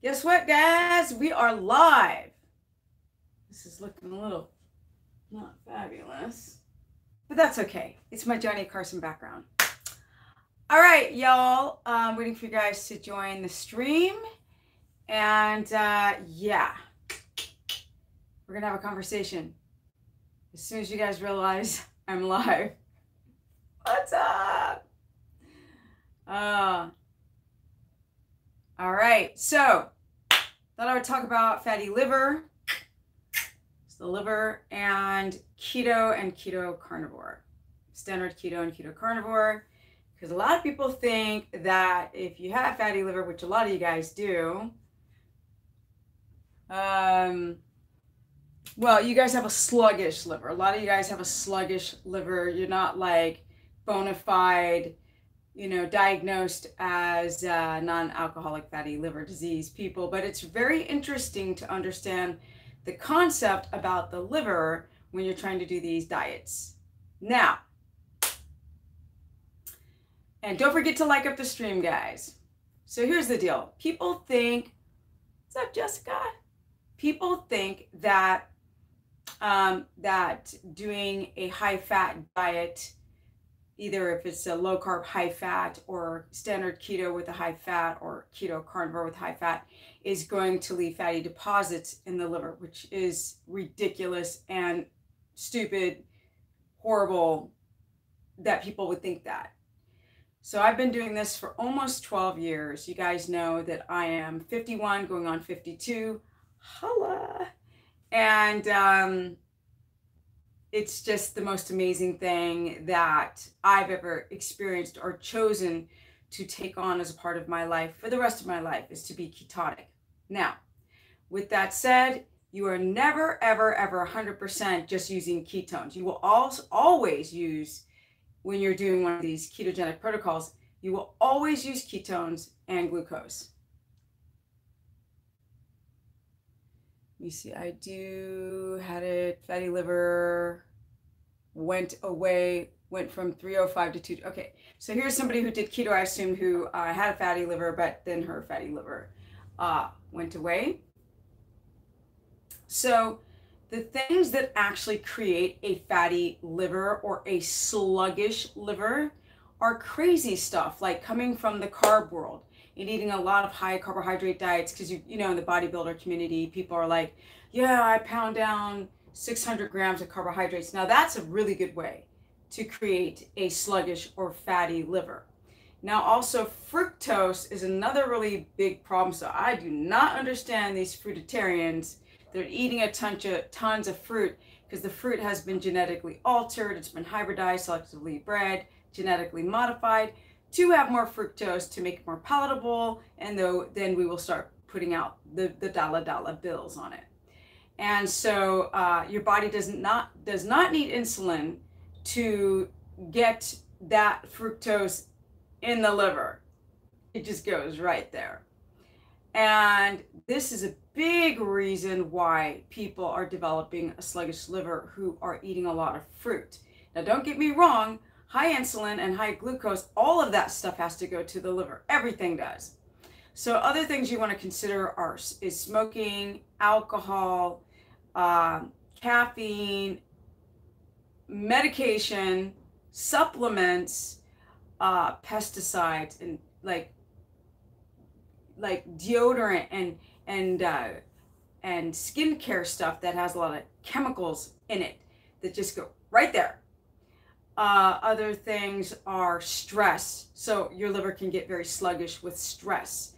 Guess what, guys? We are live. This is looking a little not fabulous, but that's okay. It's my Johnny Carson background. All right, y'all. I'm waiting for you guys to join the stream. And uh, yeah, we're going to have a conversation as soon as you guys realize I'm live. What's up? Uh, all right, so thought I would talk about fatty liver. It's the liver and keto and keto carnivore, standard keto and keto carnivore. Because a lot of people think that if you have fatty liver, which a lot of you guys do, um, well, you guys have a sluggish liver. A lot of you guys have a sluggish liver. You're not like bona fide you know, diagnosed as uh, non-alcoholic fatty liver disease people, but it's very interesting to understand the concept about the liver when you're trying to do these diets. Now, and don't forget to like up the stream, guys. So here's the deal. People think, what's up, Jessica? People think that um, that doing a high fat diet either if it's a low carb, high fat, or standard keto with a high fat, or keto carnivore with high fat, is going to leave fatty deposits in the liver, which is ridiculous and stupid, horrible that people would think that. So I've been doing this for almost 12 years. You guys know that I am 51, going on 52. Holla! And um, it's just the most amazing thing that I've ever experienced or chosen to take on as a part of my life for the rest of my life is to be ketotic. Now, with that said, you are never, ever, ever 100% just using ketones. You will also always use, when you're doing one of these ketogenic protocols, you will always use ketones and glucose. Let me see. I do had it fatty liver went away went from 305 to 2 okay so here's somebody who did keto i assume who uh, had a fatty liver but then her fatty liver uh, went away so the things that actually create a fatty liver or a sluggish liver are crazy stuff like coming from the carb world and eating a lot of high carbohydrate diets because you you know in the bodybuilder community people are like yeah i pound down 600 grams of carbohydrates. Now that's a really good way to create a sluggish or fatty liver. Now also fructose is another really big problem so i do not understand these fruitarians they're eating a ton of tons of fruit because the fruit has been genetically altered it's been hybridized selectively bred genetically modified to have more fructose to make it more palatable, and though then we will start putting out the, the dollar dollar bills on it. And so uh, your body does not does not need insulin to get that fructose in the liver. It just goes right there. And this is a big reason why people are developing a sluggish liver who are eating a lot of fruit. Now, don't get me wrong, high insulin and high glucose, all of that stuff has to go to the liver. Everything does. So other things you want to consider are is smoking, alcohol, uh, caffeine, medication, supplements, uh, pesticides, and like like deodorant and and uh, and skincare stuff that has a lot of chemicals in it that just go right there uh, other things are stress. So your liver can get very sluggish with stress.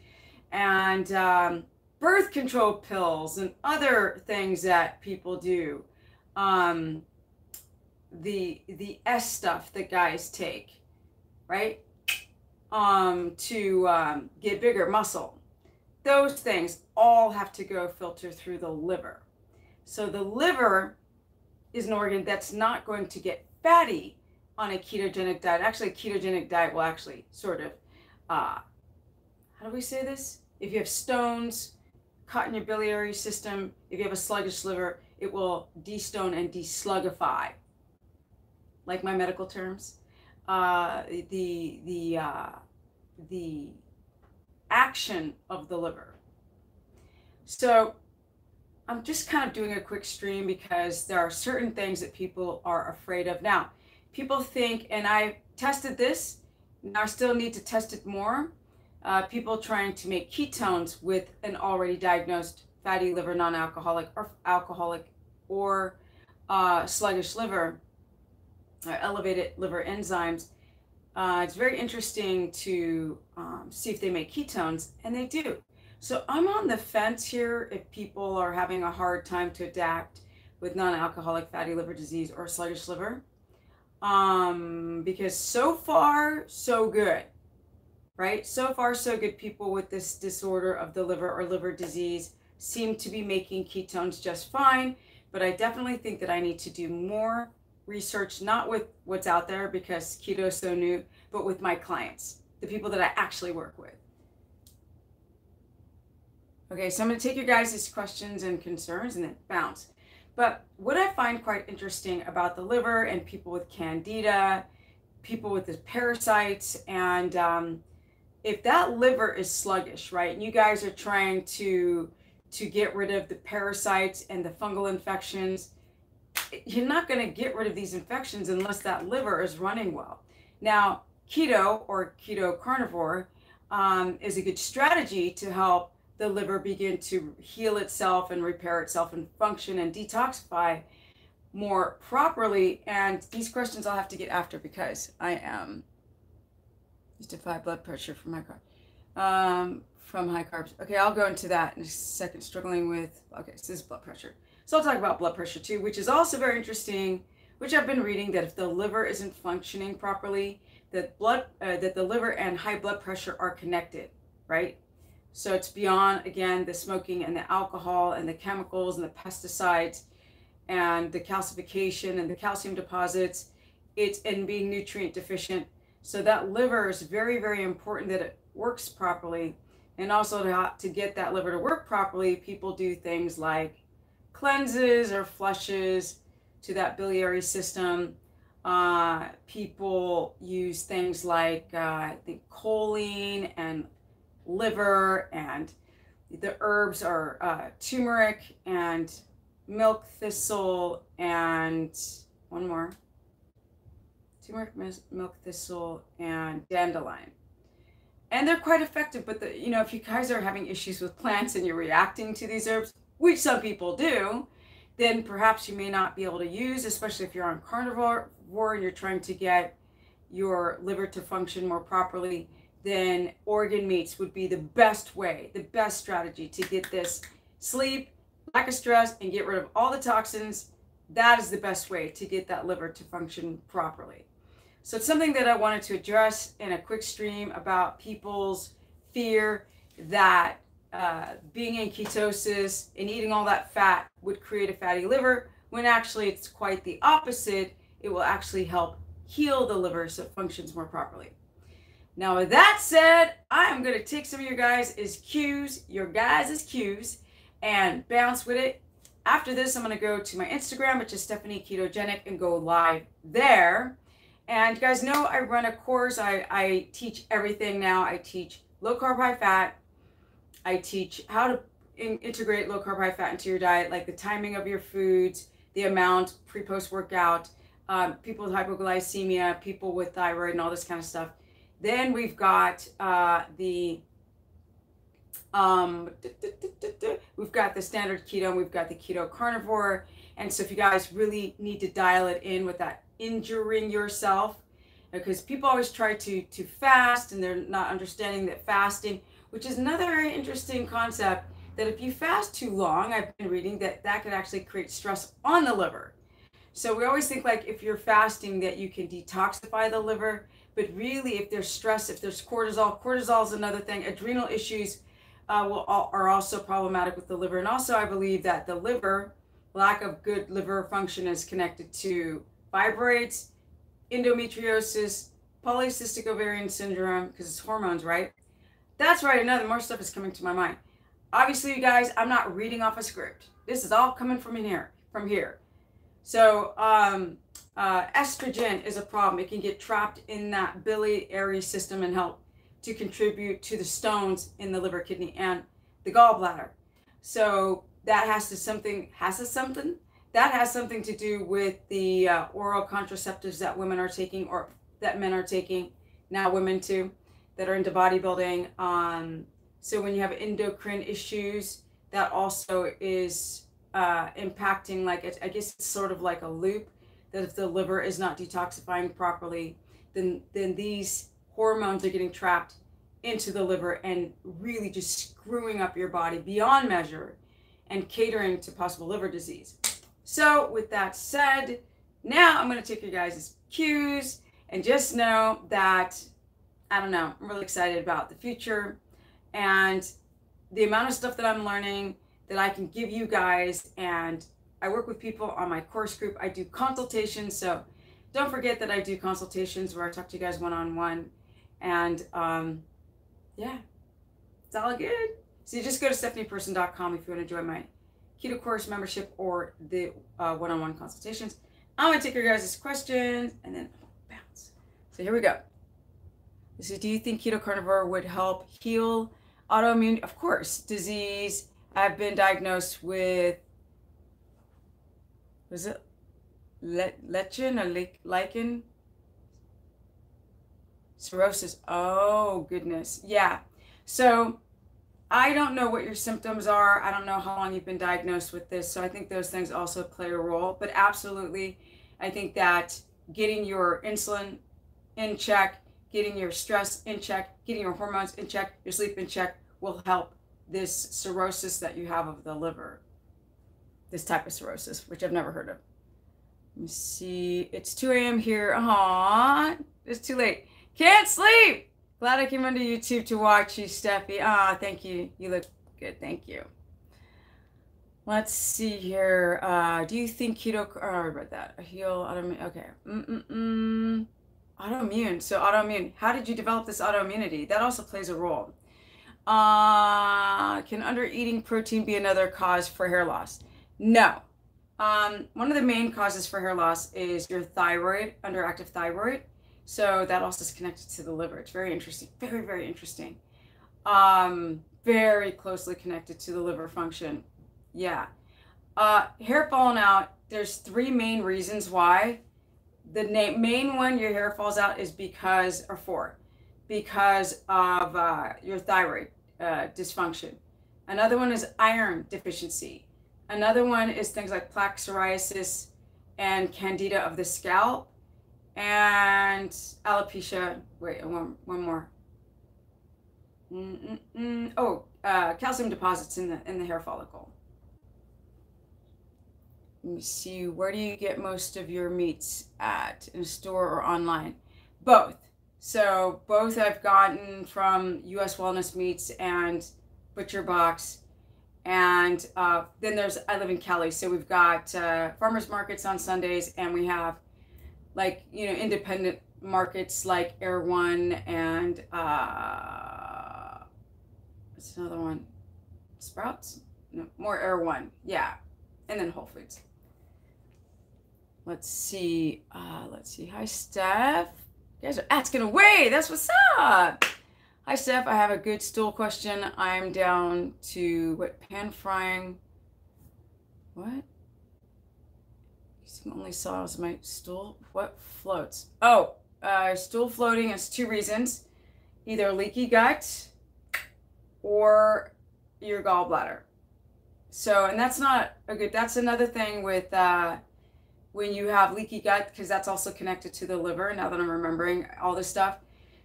And um, birth control pills and other things that people do. Um, the the S stuff that guys take, right? Um, to um, get bigger muscle. Those things all have to go filter through the liver. So the liver is an organ that's not going to get fatty on a ketogenic diet. Actually, a ketogenic diet will actually sort of, uh, how do we say this? If you have stones caught in your biliary system, if you have a sluggish liver, it will destone and deslugify, like my medical terms. Uh, the the uh, the action of the liver So I'm just kind of doing a quick stream because there are certain things that people are afraid of. Now, people think, and I tested this, and I still need to test it more. Uh, people trying to make ketones with an already diagnosed fatty liver, non alcoholic, or alcoholic, or uh, sluggish liver, or elevated liver enzymes. Uh, it's very interesting to um, see if they make ketones, and they do. So I'm on the fence here if people are having a hard time to adapt with non-alcoholic fatty liver disease or sluggish liver. Um, because so far, so good, right? So far, so good. People with this disorder of the liver or liver disease seem to be making ketones just fine. But I definitely think that I need to do more research, not with what's out there because keto is so new, but with my clients, the people that I actually work with. Okay, so I'm going to take your guys' questions and concerns and then bounce. But what I find quite interesting about the liver and people with candida, people with the parasites, and um, if that liver is sluggish, right, and you guys are trying to to get rid of the parasites and the fungal infections, you're not going to get rid of these infections unless that liver is running well. Now, keto or keto carnivore um, is a good strategy to help the liver begin to heal itself and repair itself and function and detoxify more properly. And these questions I'll have to get after because I am used to high blood pressure from my car. Um, from high carbs. Okay, I'll go into that in a second. Struggling with okay, so this is blood pressure. So I'll talk about blood pressure too, which is also very interesting. Which I've been reading that if the liver isn't functioning properly, that blood uh, that the liver and high blood pressure are connected, right? So it's beyond, again, the smoking and the alcohol and the chemicals and the pesticides and the calcification and the calcium deposits. It's in being nutrient deficient. So that liver is very, very important that it works properly. And also to, to get that liver to work properly, people do things like cleanses or flushes to that biliary system. Uh, people use things like uh, I think choline and liver and the herbs are uh, turmeric and milk thistle and one more. Turmeric milk thistle and dandelion. And they're quite effective but the you know if you guys are having issues with plants and you're reacting to these herbs which some people do then perhaps you may not be able to use especially if you're on carnivore and you're trying to get your liver to function more properly then organ meats would be the best way, the best strategy to get this sleep, lack of stress, and get rid of all the toxins. That is the best way to get that liver to function properly. So it's something that I wanted to address in a quick stream about people's fear that uh, being in ketosis and eating all that fat would create a fatty liver, when actually it's quite the opposite. It will actually help heal the liver so it functions more properly. Now, with that said, I am going to take some of your guys' cues, your guys' cues, and bounce with it. After this, I'm going to go to my Instagram, which is Stephanie Ketogenic, and go live there. And you guys know I run a course. I, I teach everything now. I teach low carb, high fat. I teach how to in, integrate low carb, high fat into your diet, like the timing of your foods, the amount pre post workout, um, people with hypoglycemia, people with thyroid, and all this kind of stuff. Then we've got uh, the um, we've got the standard keto, and we've got the keto carnivore. And so if you guys really need to dial it in with that injuring yourself, because people always try to to fast and they're not understanding that fasting, which is another very interesting concept, that if you fast too long, I've been reading that that could actually create stress on the liver. So we always think like if you're fasting that you can detoxify the liver, but really, if there's stress, if there's cortisol, cortisol is another thing. Adrenal issues uh, will, are also problematic with the liver. And also, I believe that the liver, lack of good liver function, is connected to fibroids, endometriosis, polycystic ovarian syndrome, because it's hormones, right? That's right. Another more stuff is coming to my mind. Obviously, you guys, I'm not reading off a script. This is all coming from in here, from here. So, um, uh, estrogen is a problem. It can get trapped in that biliary system and help to contribute to the stones in the liver, kidney, and the gallbladder. So that has to something has to something that has something to do with the uh, oral contraceptives that women are taking or that men are taking now women too that are into bodybuilding um, so when you have endocrine issues that also is uh, impacting like it, i guess it's sort of like a loop that if the liver is not detoxifying properly then then these hormones are getting trapped into the liver and really just screwing up your body beyond measure and catering to possible liver disease so, with that said, now I'm going to take your guys' cues and just know that I don't know, I'm really excited about the future and the amount of stuff that I'm learning that I can give you guys. And I work with people on my course group, I do consultations. So, don't forget that I do consultations where I talk to you guys one on one. And um, yeah, it's all good. So, you just go to stephanieperson.com if you want to join my keto course membership or the uh, one-on-one consultations. I'm gonna take your guys' questions and then bounce. So here we go. This is, do you think keto carnivore would help heal autoimmune? Of course, disease. I've been diagnosed with, was it le- or lichen? Cirrhosis. Oh, goodness. Yeah. So I don't know what your symptoms are. I don't know how long you've been diagnosed with this. So I think those things also play a role. But absolutely, I think that getting your insulin in check, getting your stress in check, getting your hormones in check, your sleep in check will help this cirrhosis that you have of the liver. This type of cirrhosis, which I've never heard of. Let me see. It's 2 a.m. here. Aw, it's too late. Can't sleep. Glad I came onto YouTube to watch you, Steffi. Ah, thank you. You look good. Thank you. Let's see here. Uh, do you think keto? Oh, I read that. A heal autoimmune. Okay. Mm-mm-mm. Autoimmune. So autoimmune. How did you develop this autoimmunity? That also plays a role. Uh, can under eating protein be another cause for hair loss? No. Um, one of the main causes for hair loss is your thyroid, underactive thyroid. So that also is connected to the liver. It's very interesting. Very, very interesting. Um, very closely connected to the liver function. Yeah. Uh, hair falling out, there's three main reasons why. The na- main one your hair falls out is because, or four, because of uh, your thyroid uh, dysfunction. Another one is iron deficiency. Another one is things like plaque psoriasis and candida of the scalp and alopecia. Wait, one, one more. Mm-mm-mm. Oh, uh, calcium deposits in the in the hair follicle. Let me see. Where do you get most of your meats at? In a store or online? Both. So both I've gotten from U.S. Wellness Meats and Butcher Box, and uh, then there's I live in Cali, so we've got uh, farmers markets on Sundays, and we have like you know independent markets like Erewhon and uh, what's another one? Sprouts? No, more Erewhon. Yeah, and then Whole Foods. Let's see. Uh, let's see. Hi, Steph. You guys are asking away. That's what's up. Hi, Steph. I have a good stool question. I'm down to what pan frying. What? only saw as my stool. What floats? Oh, uh, stool floating has two reasons either leaky gut or your gallbladder. So, and that's not a good, that's another thing with uh, when you have leaky gut, because that's also connected to the liver, now that I'm remembering all this stuff.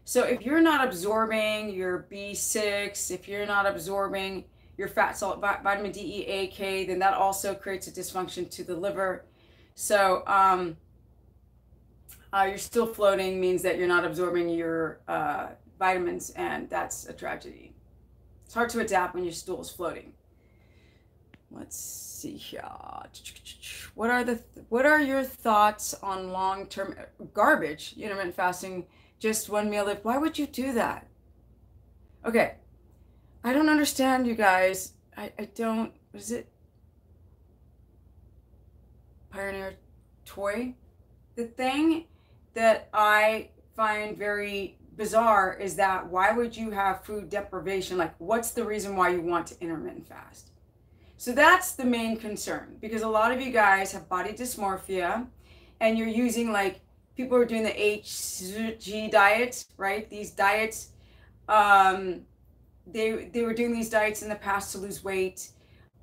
So, if you're not absorbing your B6, if you're not absorbing your fat salt, vitamin D, E, A, K, then that also creates a dysfunction to the liver so um, uh, you're still floating means that you're not absorbing your uh, vitamins, and that's a tragedy. It's hard to adapt when your stool is floating. Let's see here. What are the what are your thoughts on long term garbage intermittent fasting? Just one meal. If why would you do that? Okay, I don't understand you guys. I I don't. Is it Pioneer toy. The thing that I find very bizarre is that why would you have food deprivation? Like, what's the reason why you want to intermittent fast? So that's the main concern because a lot of you guys have body dysmorphia and you're using like people are doing the HCG diets, right? These diets, um, they they were doing these diets in the past to lose weight,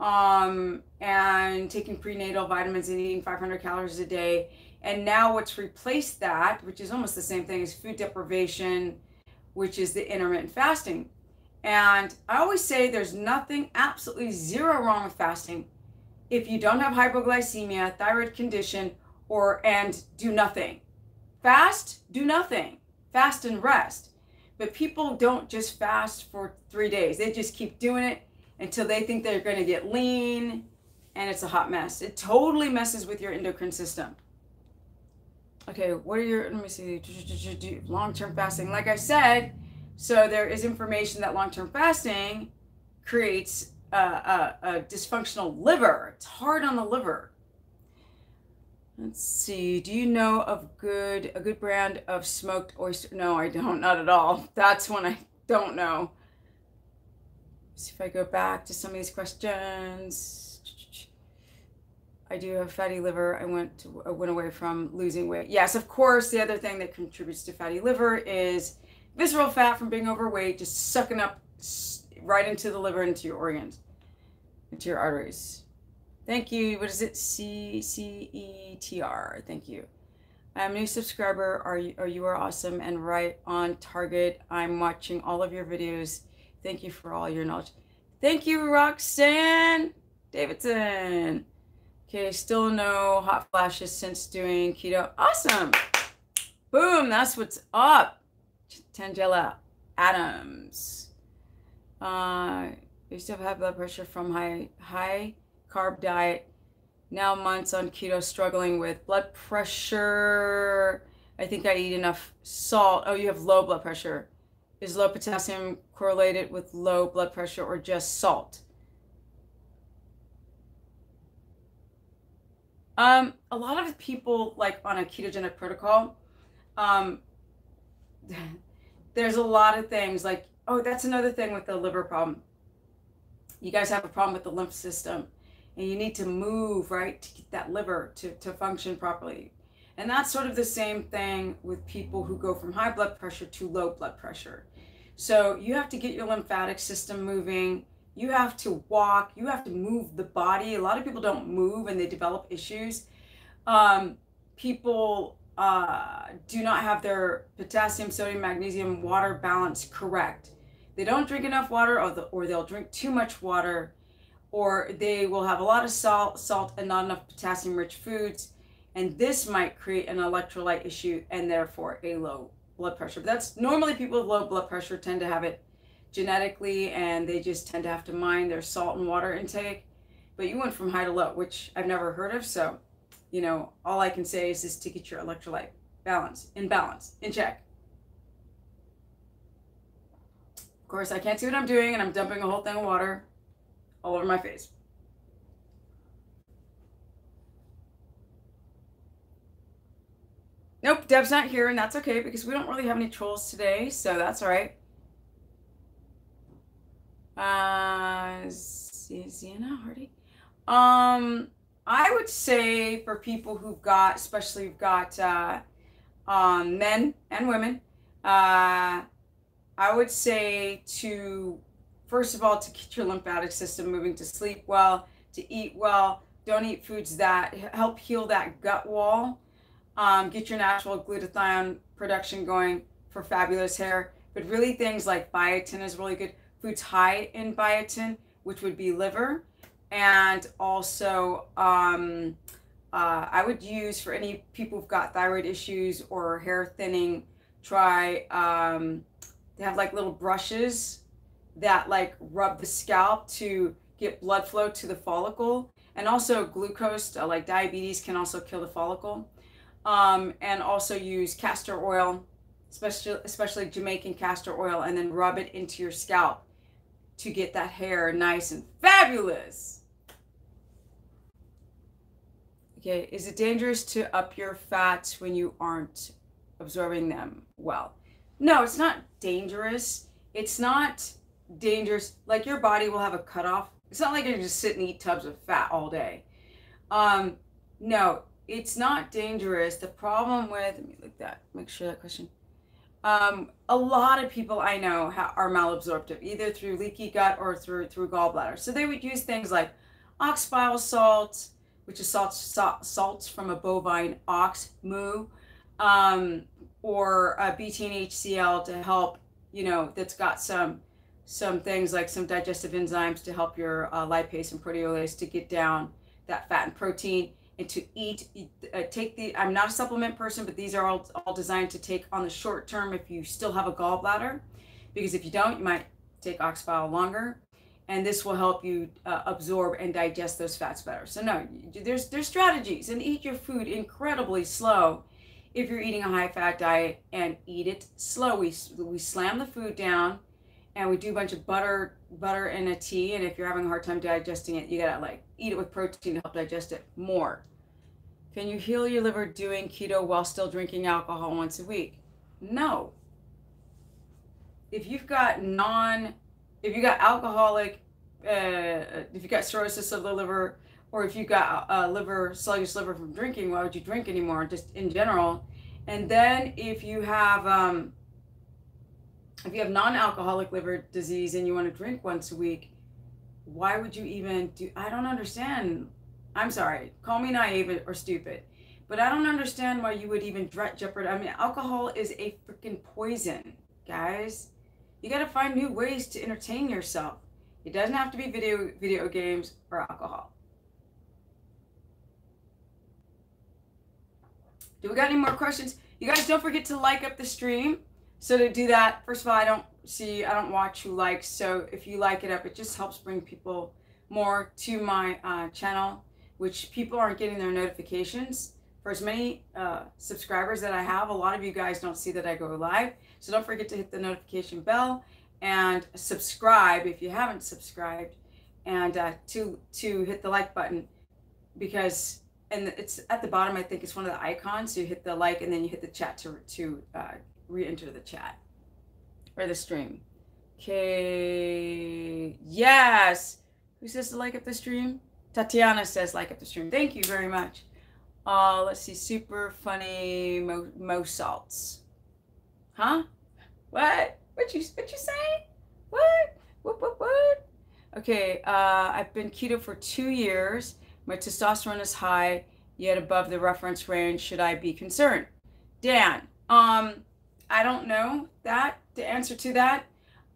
um, and taking prenatal vitamins and eating 500 calories a day. And now what's replaced that, which is almost the same thing as food deprivation, which is the intermittent fasting. And I always say there's nothing, absolutely zero wrong with fasting if you don't have hypoglycemia, thyroid condition, or and do nothing. Fast, do nothing. Fast and rest. But people don't just fast for three days. They just keep doing it until they think they're going to get lean and it's a hot mess. It totally messes with your endocrine system. Okay, what are your, let me see, long term fasting. Like I said, so there is information that long term fasting creates a, a, a dysfunctional liver. It's hard on the liver. Let's see. Do you know of good a good brand of smoked oyster? No, I don't. Not at all. That's one I don't know. Let's see if I go back to some of these questions. I do have fatty liver. I went to, I went away from losing weight. Yes, of course. The other thing that contributes to fatty liver is visceral fat from being overweight, just sucking up right into the liver, into your organs, into your arteries. Thank you. What is it? C C E T R. Thank you. I'm a new subscriber. Are you, are you are awesome and right on target. I'm watching all of your videos. Thank you for all your knowledge. Thank you, Roxanne Davidson. Okay, still no hot flashes since doing keto. Awesome. Boom, that's what's up. Tangela Adams. Uh, you still have blood pressure from high high carb diet. Now months on keto, struggling with blood pressure. I think I eat enough salt. Oh, you have low blood pressure. Is low potassium correlated with low blood pressure or just salt? Um, a lot of people like on a ketogenic protocol, um, there's a lot of things like, oh, that's another thing with the liver problem. You guys have a problem with the lymph system and you need to move, right, to get that liver to, to function properly. And that's sort of the same thing with people who go from high blood pressure to low blood pressure. So you have to get your lymphatic system moving. You have to walk. You have to move the body. A lot of people don't move and they develop issues. Um, people uh, do not have their potassium, sodium, magnesium, water balance correct. They don't drink enough water or, the, or they'll drink too much water or they will have a lot of salt, salt and not enough potassium rich foods. And this might create an electrolyte issue and therefore a low blood pressure. But that's normally people with low blood pressure tend to have it genetically and they just tend to have to mind their salt and water intake. But you went from high to low, which I've never heard of. So, you know, all I can say is just to get your electrolyte balance, in balance, in check. Of course, I can't see what I'm doing and I'm dumping a whole thing of water all over my face. Nope, Deb's not here, and that's okay because we don't really have any trolls today, so that's all right. Uh, Hardy. Um, I would say for people who've got, especially who've got uh, um, men and women, uh, I would say to first of all, to keep your lymphatic system moving, to sleep well, to eat well. Don't eat foods that help heal that gut wall. Um, get your natural glutathione production going for fabulous hair. But really, things like biotin is really good. Foods high in biotin, which would be liver, and also um, uh, I would use for any people who've got thyroid issues or hair thinning. Try um, they have like little brushes that like rub the scalp to get blood flow to the follicle. And also glucose, uh, like diabetes, can also kill the follicle. Um, and also use castor oil, especially especially Jamaican castor oil, and then rub it into your scalp to get that hair nice and fabulous. Okay, is it dangerous to up your fats when you aren't absorbing them well? No, it's not dangerous. It's not dangerous. Like your body will have a cutoff It's not like you just sit and eat tubs of fat all day. Um, no, it's not dangerous. The problem with let me look that, make sure that question. Um, a lot of people I know ha- are malabsorptive, either through leaky gut or through through gallbladder. So they would use things like ox bile salt, which is salts salt salts from a bovine ox moo, um, or uh, betaine HCl to help. You know, that's got some some things like some digestive enzymes to help your uh, lipase and proteolase to get down that fat and protein and to eat uh, take the i'm not a supplement person but these are all, all designed to take on the short term if you still have a gallbladder because if you don't you might take ox bile longer and this will help you uh, absorb and digest those fats better. So no there's there's strategies and eat your food incredibly slow if you're eating a high fat diet and eat it slow. We, we slam the food down and we do a bunch of butter butter in a tea and if you're having a hard time digesting it you gotta like eat it with protein to help digest it more. Can you heal your liver doing keto while still drinking alcohol once a week? No. If you've got non if you got alcoholic uh, if you got cirrhosis of the liver or if you got a liver sluggish liver from drinking why would you drink anymore? Just in general. And then if you have um, if you have non-alcoholic liver disease and you want to drink once a week why would you even do i don't understand. I'm sorry call me naive or stupid but i don't understand why you would even jeopardize i mean alcohol is a freaking poison guys. You got to find new ways to entertain yourself. It doesn't have to be video video games or alcohol. Do we got any more questions? You guys don't forget to like up the stream so to do that, first of all, I don't see, I don't watch who likes. So if you like it up, it just helps bring people more to my uh, channel, which people aren't getting their notifications. For as many uh, subscribers that I have, a lot of you guys don't see that I go live. So don't forget to hit the notification bell and subscribe if you haven't subscribed, and uh, to to hit the like button because and it's at the bottom. I think it's one of the icons. So you hit the like and then you hit the chat to to uh, re-enter the chat or the stream. Okay. Yes. Who says to like up the stream? Tatiana says like up the stream. Thank you very much. Uh, let's see. Super funny mo, mo salts. Huh? What? What you what you say? What? What what what? Okay. Uh, I've been keto for two years. My testosterone is high, yet above the reference range. Should I be concerned? Dan. Um, I don't know that, the answer to that.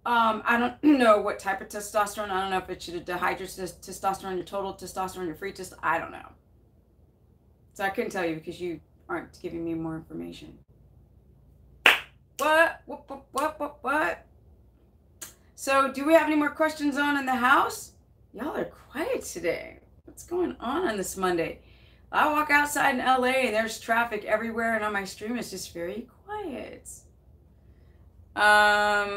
Um, I don't know what type of testosterone. I don't know if it's your dihydrotestosterone, testosterone, your total testosterone, your free testosterone. I don't know. So I couldn't tell you because you aren't giving me more information. What? What? What? What? What? what? So, do we have any more questions on in the house? Y'all are quiet today. What's going on on this Monday? I walk outside in LA and there's traffic everywhere, and on my stream it's just very quiet. Um,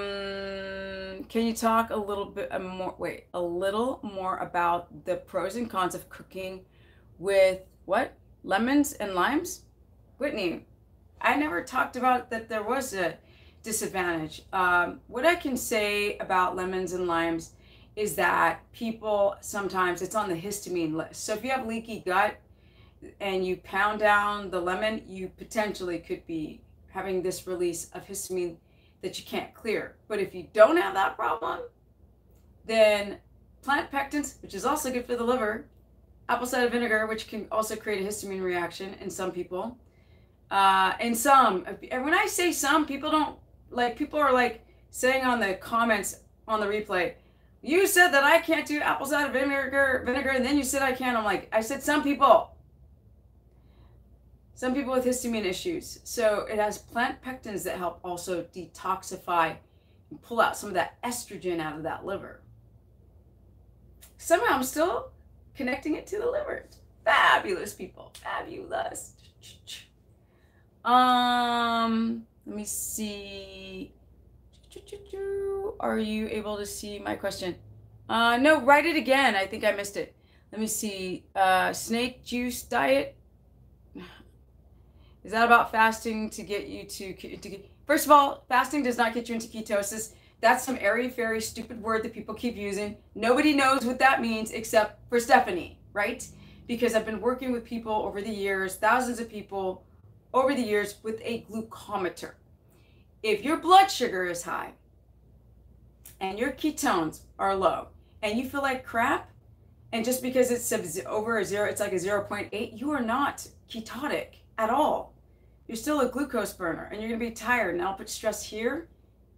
can you talk a little bit uh, more? Wait, a little more about the pros and cons of cooking with what lemons and limes? Whitney, I never talked about that. There was a disadvantage. Um, what I can say about lemons and limes is that people sometimes it's on the histamine list. So if you have leaky gut and you pound down the lemon, you potentially could be having this release of histamine that you can't clear. But if you don't have that problem, then plant pectins, which is also good for the liver, apple cider vinegar, which can also create a histamine reaction in some people. Uh, and some, and when I say some, people don't like, people are like saying on the comments on the replay, you said that I can't do apple cider vinegar, vinegar, and then you said I can. I'm like, I said some people some people with histamine issues. So it has plant pectins that help also detoxify and pull out some of that estrogen out of that liver. Somehow I'm still connecting it to the liver. Fabulous people. Fabulous. Um, let me see. Are you able to see my question? Uh, no, write it again. I think I missed it. Let me see. Uh, snake juice diet is that about fasting to get you to, to first of all, fasting does not get you into ketosis. That's some airy fairy stupid word that people keep using. Nobody knows what that means except for Stephanie, right? Because I've been working with people over the years, thousands of people over the years with a glucometer. If your blood sugar is high and your ketones are low and you feel like crap, and just because it's over a zero, it's like a 0.8, you are not ketotic at all. You're still a glucose burner and you're going to be tired and I'll put stress here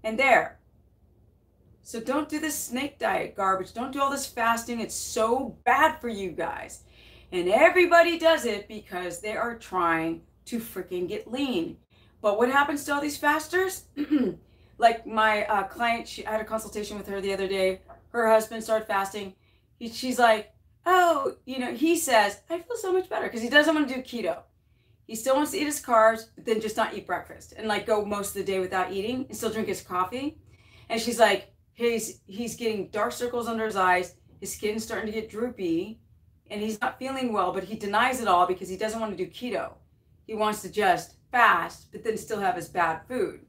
and there. So don't do this snake diet garbage. Don't do all this fasting. It's so bad for you guys. And everybody does it because they are trying to freaking get lean. But what happens to all these fasters? like my uh, client, she I had a consultation with her the other day. Her husband started fasting. He, she's like, oh, you know, he says, I feel so much better because he doesn't want to do keto. He still wants to eat his carbs, but then just not eat breakfast and like go most of the day without eating and still drink his coffee. And she's like, he's he's getting dark circles under his eyes, his skin's starting to get droopy, and he's not feeling well, but he denies it all because he doesn't want to do keto. He wants to just fast, but then still have his bad food.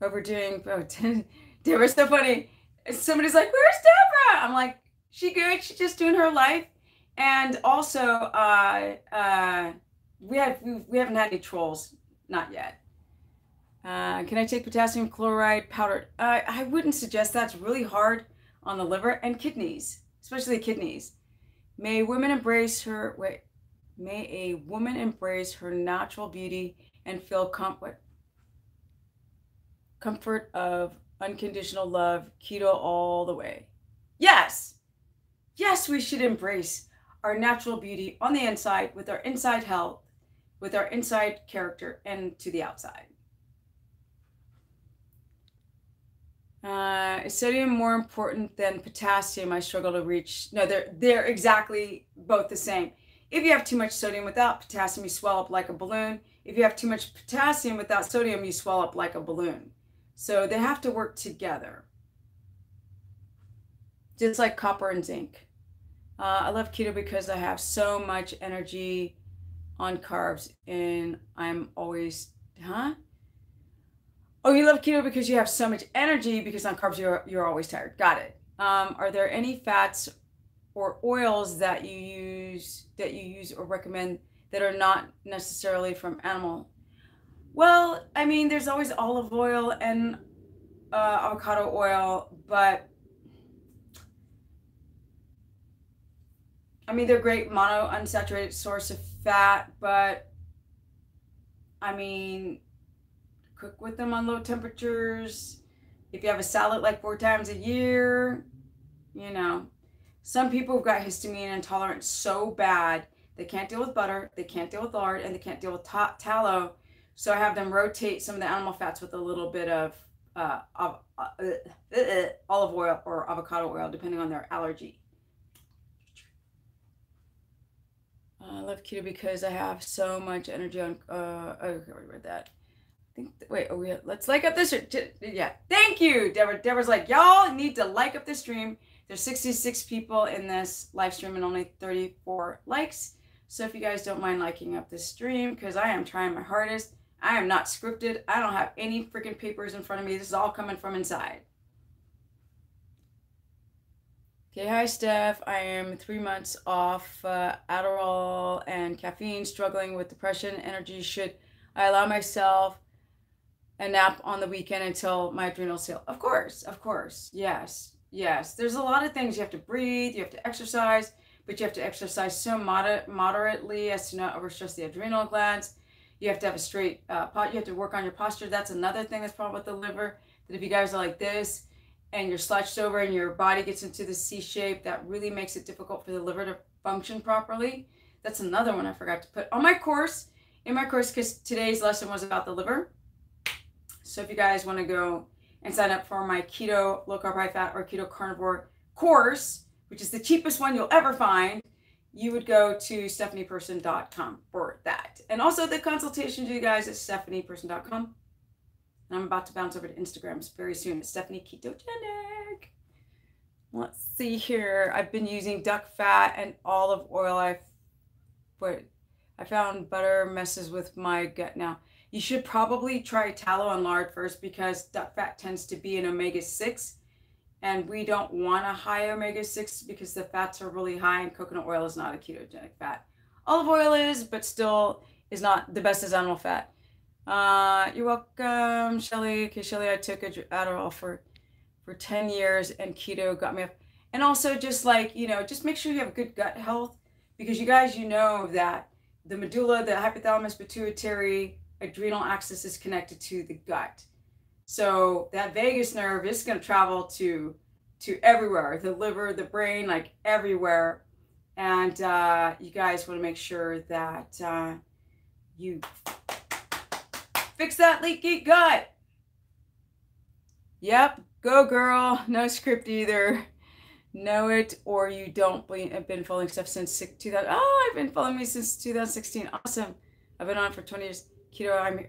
But we're doing oh, Deborah's so funny. Somebody's like, Where's Deborah? I'm like, she good, she's just doing her life. And also, uh, uh, we have we, we haven't had any trolls, not yet. Uh, can I take potassium chloride powder? Uh, I wouldn't suggest that's really hard on the liver and kidneys, especially the kidneys. May women embrace her wait. May a woman embrace her natural beauty and feel comfort comfort of unconditional love, keto all the way. Yes, yes, we should embrace our natural beauty on the inside with our inside health, with our inside character, and to the outside. Uh, is sodium more important than potassium? I struggle to reach. No, they're they're exactly both the same. If you have too much sodium without potassium, you swell up like a balloon. If you have too much potassium without sodium, you swell up like a balloon. So they have to work together. Just like copper and zinc. Uh, I love keto because I have so much energy on carbs and I'm always, huh? Oh, you love keto because you have so much energy because on carbs you're, you're always tired. Got it. Um, are there any fats or oils that you use that you use or recommend that are not necessarily from animal? Well, I mean, there's always olive oil and uh, avocado oil, but I mean, they're great mono unsaturated source of fat, but I mean, cook with them on low temperatures. If you have a salad like four times a year, you know, some people have got histamine intolerance so bad they can't deal with butter, they can't deal with lard, and they can't deal with ta- tallow. So I have them rotate some of the animal fats with a little bit of, uh, of uh, uh, uh, olive oil or avocado oil, depending on their allergy. I love keto because I have so much energy on. Uh, oh, I already read that. I think. Wait. Oh, yeah. Let's like up this. Yeah. Thank you, Deborah. Deborah's like, y'all need to like up the stream. There's 66 people in this live stream and only 34 likes. So if you guys don't mind liking up this stream, because I am trying my hardest. I am not scripted. I don't have any freaking papers in front of me. This is all coming from inside. Okay, hi Steph. I am three months off uh, Adderall and caffeine, struggling with depression, energy. Should I allow myself a nap on the weekend until my adrenals heal? Of course, of course. Yes, yes. There's a lot of things you have to breathe, you have to exercise, but you have to exercise so moder- moderately as to not overstress the adrenal glands. You have to have a straight uh, pot. You have to work on your posture. That's another thing that's problem with the liver. That if you guys are like this, and you're slouched over and your body gets into the C shape, that really makes it difficult for the liver to function properly. That's another one I forgot to put on my course. In my course, because today's lesson was about the liver. So if you guys want to go and sign up for my keto, low carb, high fat, or keto carnivore course, which is the cheapest one you'll ever find, you would go to stephanieperson.com for that. And also the consultation to you guys at stephanieperson.com. And I'm about to bounce over to Instagram very soon. It's Stephanie Ketogenic. Let's see here. I've been using duck fat and olive oil. I've but I found butter messes with my gut now. you should probably try tallow and lard first because duck fat tends to be an omega 6 and we don't want a high omega 6 because the fats are really high and coconut oil is not a ketogenic fat olive oil is but still is not the best as animal fat uh, you're welcome shelly. Okay shelly i took adderall for for 10 years and keto got me up. And also just like you know just make sure you have good gut health because you guys you know that the medulla the hypothalamus pituitary adrenal axis is connected to the gut. So that vagus nerve is going to travel to to everywhere, the liver, the brain, like everywhere. And uh, you guys want to make sure that uh, you fix that leaky gut. Yep, go girl. No script either. Know it or you don't. I've been following stuff since 2000. Oh, I've been following me since 2016. Awesome. I've been on for 20 years. Keto, I'm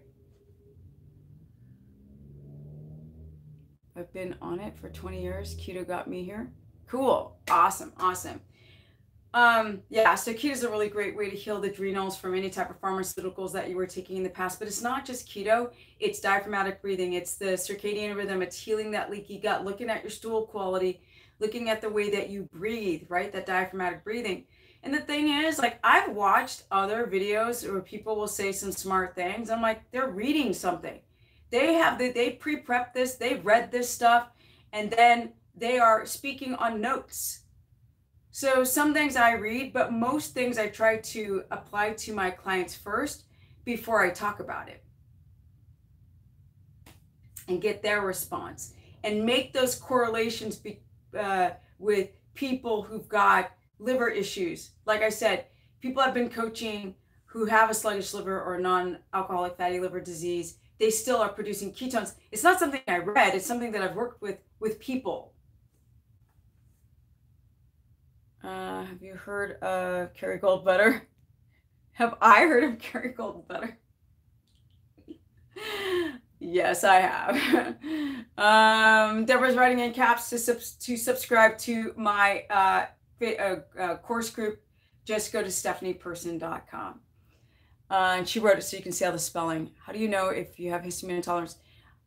I've been on it for 20 years. Keto got me here. Cool. Awesome. Awesome. Um, yeah, so keto is a really great way to heal the adrenals from any type of pharmaceuticals that you were taking in the past. But it's not just keto, it's diaphragmatic breathing, it's the circadian rhythm, it's healing that leaky gut, looking at your stool quality, looking at the way that you breathe, right? That diaphragmatic breathing. And the thing is, like, I've watched other videos where people will say some smart things. I'm like, they're reading something. They have the, they pre-prep this, they've read this stuff, and then they are speaking on notes. So some things I read, but most things I try to apply to my clients first before I talk about it and get their response and make those correlations be, uh, with people who've got liver issues. Like I said, people I've been coaching who have a sluggish liver or non-alcoholic fatty liver disease they still are producing ketones. It's not something I read, it's something that I've worked with with people. Uh, have you heard of Kerrygold butter? Have I heard of Kerrygold butter? yes, I have. um, Deborah's writing in caps to, sub- to subscribe to my uh, uh, uh, course group. Just go to stephanieperson.com. Uh, and she wrote it so you can see all the spelling. How do you know if you have histamine intolerance?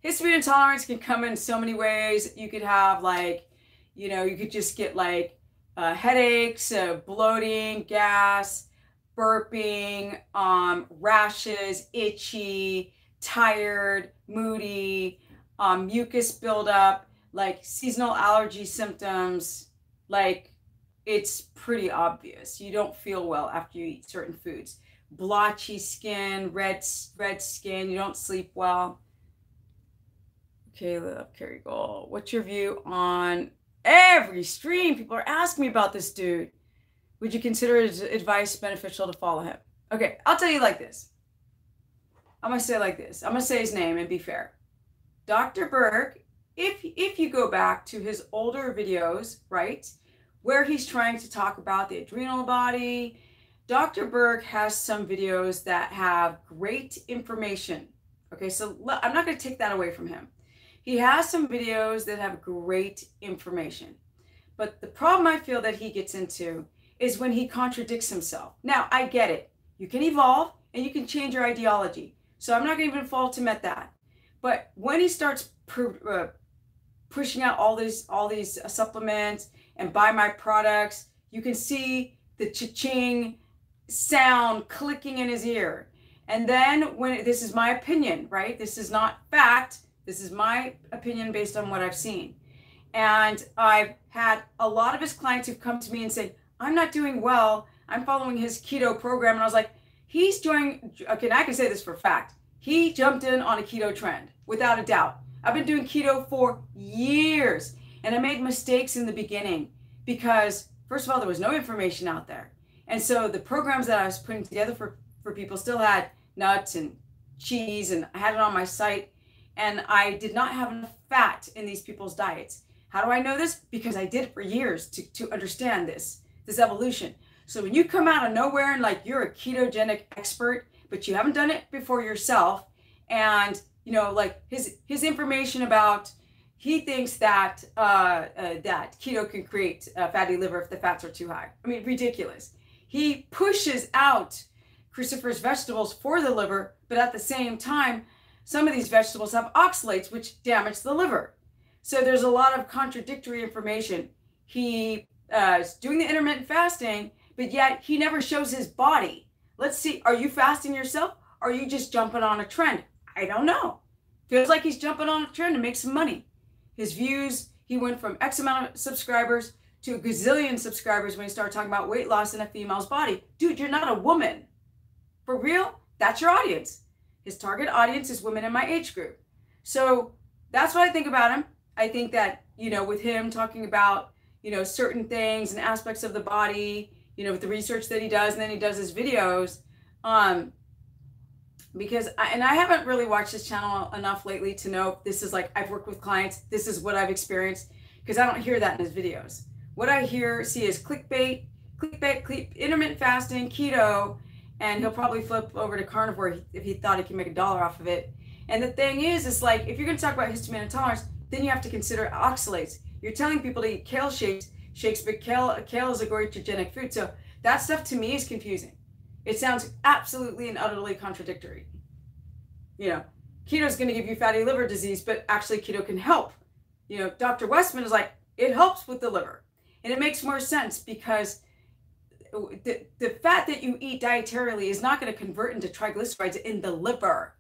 Histamine intolerance can come in so many ways. You could have like, you know, you could just get like uh, headaches, uh, bloating, gas, burping, um, rashes, itchy, tired, moody, um, mucus buildup, like seasonal allergy symptoms. Like it's pretty obvious. You don't feel well after you eat certain foods blotchy skin, red red skin, you don't sleep well. Caleb Gold, what's your view on every stream? People are asking me about this dude. Would you consider his advice beneficial to follow him? Okay, I'll tell you like this. I'm gonna say like this. I'm gonna say his name and be fair. Dr. Berg, if if you go back to his older videos, right, where he's trying to talk about the adrenal body, Dr. Berg has some videos that have great information. Okay, so I'm not going to take that away from him. He has some videos that have great information. But the problem I feel that he gets into is when he contradicts himself. Now, I get it. You can evolve and you can change your ideology. So I'm not going to even fault him at that. But when he starts uh, pushing out all these all these uh, supplements and buy my products, you can see the cha-ching sound clicking in his ear. And then when this is my opinion, right? This is not fact. This is my opinion based on what I've seen. And I've had a lot of his clients who've come to me and said, I'm not doing well. I'm following his keto program. And I was like, he's doing, okay, I can say this for fact. He jumped in on a keto trend without a doubt. I've been doing keto for years and I made mistakes in the beginning because, first of all, there was no information out there. And so the programs that I was putting together for, for people still had nuts and cheese, and I had it on my site. And I did not have enough fat in these people's diets. How do I know this? Because I did it for years to, to understand this, this evolution. So when you come out of nowhere and like you're a ketogenic expert, but you haven't done it before yourself, and you know, like his his information about he thinks that uh, uh, that keto can create a fatty liver if the fats are too high. I mean, ridiculous he pushes out cruciferous vegetables for the liver, but at the same time, some of these vegetables have oxalates, which damage the liver. So there's a lot of contradictory information. He uh, is doing the intermittent fasting, but yet he never shows his body. Let's see, are you fasting yourself? Or are you just jumping on a trend? I don't know. Feels like he's jumping on a trend to make some money. His views, he went from X amount of subscribers to a gazillion subscribers when he started talking about weight loss in a female's body. Dude, you're not a woman. For real? That's your audience. His target audience is women in my age group. So that's what I think about him. I think that, you know, with him talking about, you know, certain things and aspects of the body, you know, with the research that he does, and then he does his videos, um, because I, and I haven't really watched this channel enough lately to know this is like I've worked with clients, this is what I've experienced because I don't hear that in his videos. What I hear see is clickbait, clickbait, click, intermittent fasting, keto, and he'll probably flip over to carnivore if he thought he could make a dollar off of it. And the thing is, it's like if you're going to talk about histamine intolerance, then you have to consider oxalates. You're telling people to eat kale shakes, shakes, but kale, kale is a goitrogenic food. So that stuff to me is confusing. It sounds absolutely and utterly contradictory. You know, keto is going to give you fatty liver disease, but actually keto can help. You know, Dr. Westman is like, it helps with the liver. And it makes more sense because the, the fat that you eat dietarily is not going to convert into triglycerides in the liver.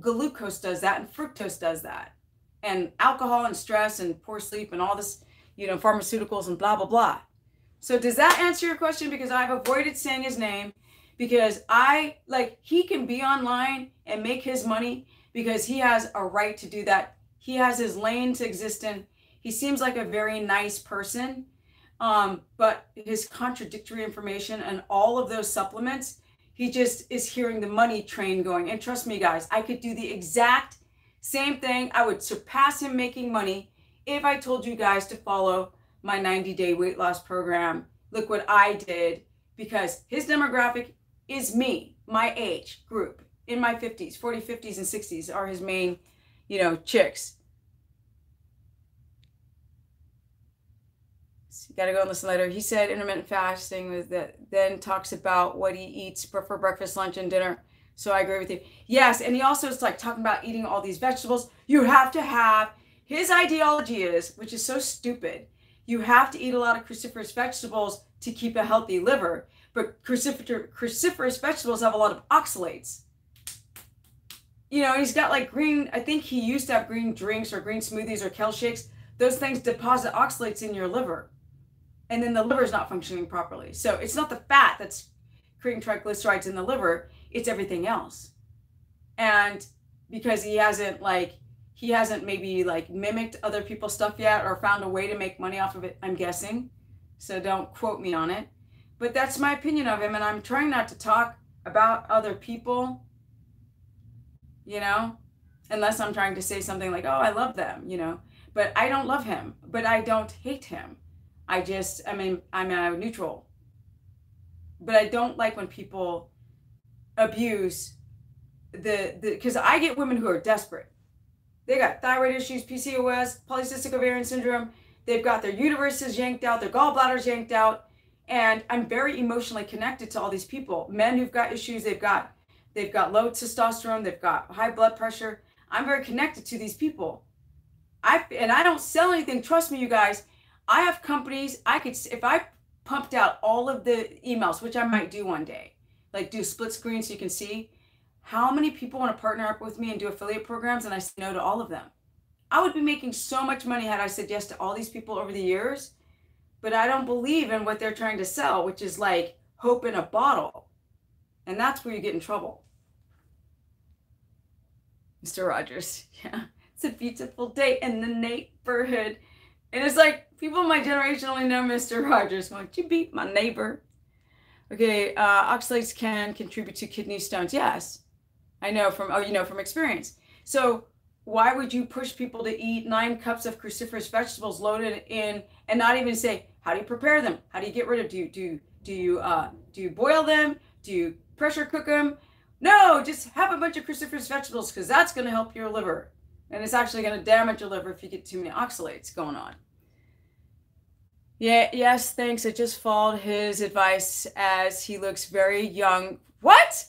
Glucose does that and fructose does that and alcohol and stress and poor sleep and all this, you know, pharmaceuticals and blah, blah, blah. So does that answer your question? Because I've avoided saying his name because I like he can be online and make his money because he has a right to do that. He has his lane to exist in. He seems like a very nice person. Um, but his contradictory information and all of those supplements, he just is hearing the money train going. And trust me, guys, I could do the exact same thing. I would surpass him making money if I told you guys to follow my 90 day weight loss program. Look what I did because his demographic is me, my age group in my 50s, 40, 50s, and 60s are his main, you know, chicks. Got to go and listen later. He said intermittent fasting was that then talks about what he eats for breakfast, lunch, and dinner. So I agree with you. Yes, and he also is like talking about eating all these vegetables. You have to have his ideology is, which is so stupid. You have to eat a lot of cruciferous vegetables to keep a healthy liver, but cruciferous vegetables have a lot of oxalates. You know, he's got like green, I think he used to have green drinks or green smoothies or kale shakes. Those things deposit oxalates in your liver. And then the liver is not functioning properly. So it's not the fat that's creating triglycerides in the liver it's everything else. And because he hasn't like he hasn't maybe like mimicked other people's stuff yet or found a way to make money off of it, I'm guessing. So don't quote me on it. But that's my opinion of him and I'm trying not to talk about other people, you know, unless I'm trying to say something like, "Oh, I love them," you know. But I don't love him, but I don't hate him. I just I mean I'm a neutral. But I don't like when people abuse the the because I get women who are desperate. They got thyroid issues, PCOS, polycystic ovarian syndrome. They've got their uteruses yanked out, their gallbladders yanked out, and I'm very emotionally connected to all these people. Men who've got issues, they've got they've got low testosterone, they've got high blood pressure. I'm very connected to these people. I and I don't sell anything. Trust me, you guys. I have companies. I could if I pumped out all of the emails, which I might do one day like do split screen so you can see how many people want to partner up with me and do affiliate programs and I say no to all of them. I would be making so much money had I said yes to all these people over the years, but I don't believe in what they're trying to sell, which is like hope in a bottle. And that's where you get in trouble. Mr. Rogers, yeah, it's a beautiful day in the neighborhood. And it's like people in my generation only know Mr. Rogers. Won't you beat my neighbor? Okay, uh, oxalates can contribute to kidney stones. Yes, I know from oh you know from experience. So why would you push people to eat nine cups of cruciferous vegetables loaded in and not even say how do you prepare them? How do you get rid of? Do you do do you uh, do you boil them? Do you pressure cook them? No, just have a bunch of cruciferous vegetables because that's going to help your liver, and it's actually going to damage your liver if you get too many oxalates going on. Yeah, yes, thanks. I just followed his advice as he looks very young. What?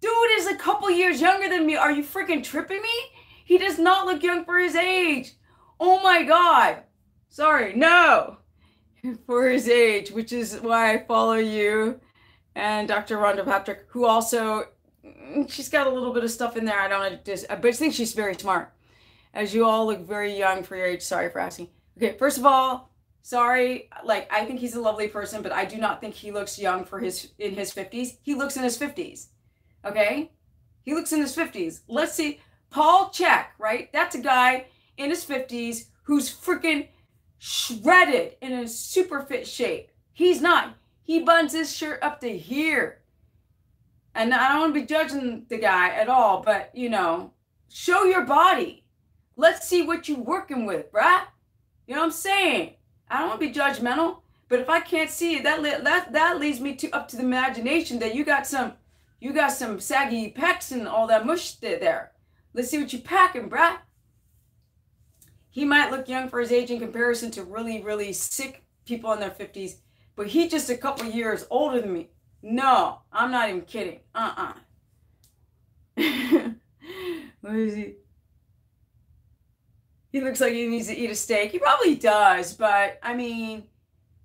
Dude is a couple years younger than me. Are you freaking tripping me? He does not look young for his age. Oh my God. Sorry. No. For his age, which is why I follow you and Dr. Rhonda Patrick, who also, mm, she's got a little bit of stuff in there. I don't know, but I think she's very smart. As you all look very young for your age. Sorry for asking. Okay, first of all, sorry. Like, I think he's a lovely person, but I do not think he looks young for his in his 50s. He looks in his 50s. Okay? He looks in his 50s. Let's see. Paul Chek, right? That's a guy in his 50s who's freaking shredded in a super fit shape. He's not. He buns his shirt up to here. And I don't want to be judging the guy at all, but you know, show your body. Let's see what you're working with, right? You know what I'm saying? I don't want to be judgmental, but if I can't see it, that that that leads me to up to the imagination that you got some you got some saggy pecs and all that mush there. Let's see what you're packing, bruh. He might look young for his age in comparison to really, really sick people in their 50s, but he's just a couple years older than me. No, I'm not even kidding. Uh-uh. what is he? He looks like he needs to eat a steak. He probably does, but I mean,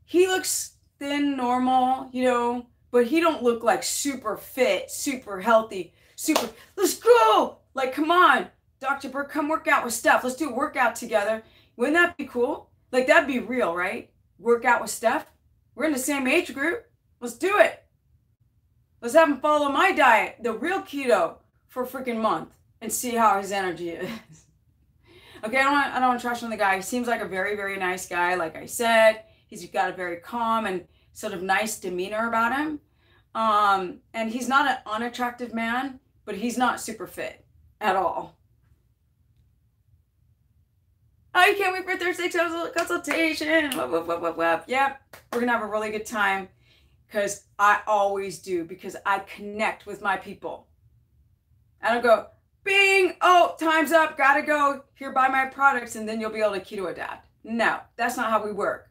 he looks thin, normal, you know, but he don't look like super fit, super healthy, super. Let's go! Like, come on, Dr. Berg, come work out with Steph. Let's do a workout together. Wouldn't that be cool? Like, that'd be real, right? Work out with Steph. We're in the same age group. Let's do it. Let's have him follow my diet, the real keto, for a freaking month and see how his energy is. okay, I don't want I don't want to trash on the guy. He seems like a very, very nice guy. Like I said, he's got a very calm and sort of nice demeanor about him. Um, and he's not an unattractive man, but he's not super fit at all. I can't wait for Thursday consultation. Whoop, whoop, whoop, whoop, whoop. Yep, we're gonna have a really good time because I always do because I connect with my people. I don't go, bing, oh, time's up, gotta go, here, buy my products, and then you'll be able to keto adapt. No, that's not how we work.